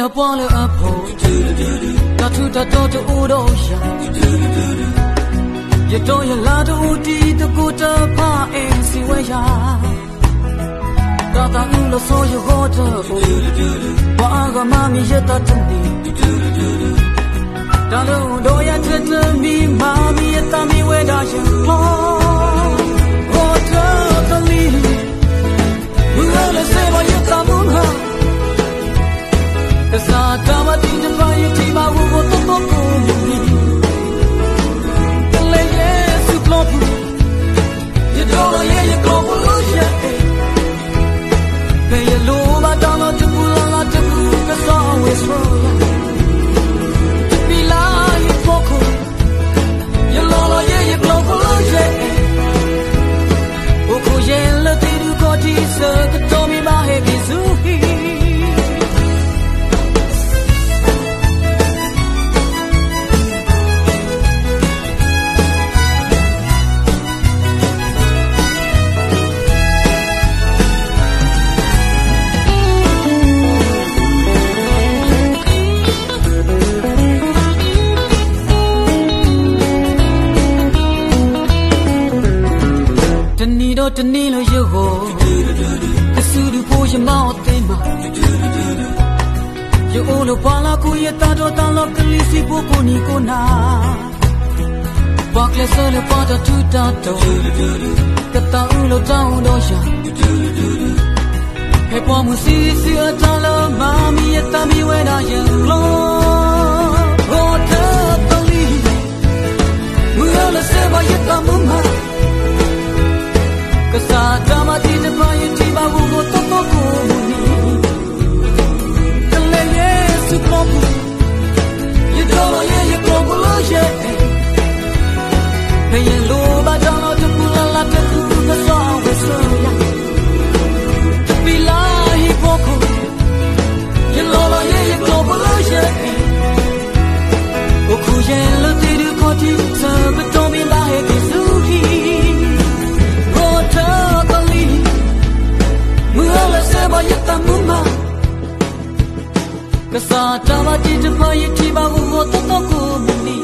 တော့ပွားလဲအဖို့တထူတတော်တူတော့ရှာရတော့ရလာတော့ဒီတကူတဖာအင်းစီဝဲရှာတာတာဦးလို့ဆိုရတော့ဘာကမှမရတတ်တယ်ဒါလုံးတော့ရတဲ့တမီမာမီတမီဝဲတာရှင်လော တော့တနည်းလို့ရုပ်ကိုအဆူတူဖို့ရမောင်းအသိမှာရုပ်အိုးလို့ပါလာကိုရတာတော့တန်လို့ကလေးစီဖို့ကိုနီကိုနာဘာကလေးစလို့ပါတော့ထူတာတော့ကတာဦးလို့တောင်းတော့ရှာဟဲ့ပေါ်မှုစီစီအတောင်းလို့မာမီရဲ့တမီဝဲတာရ kasa tawa ti de pa yi ti ba wo to to ko muni le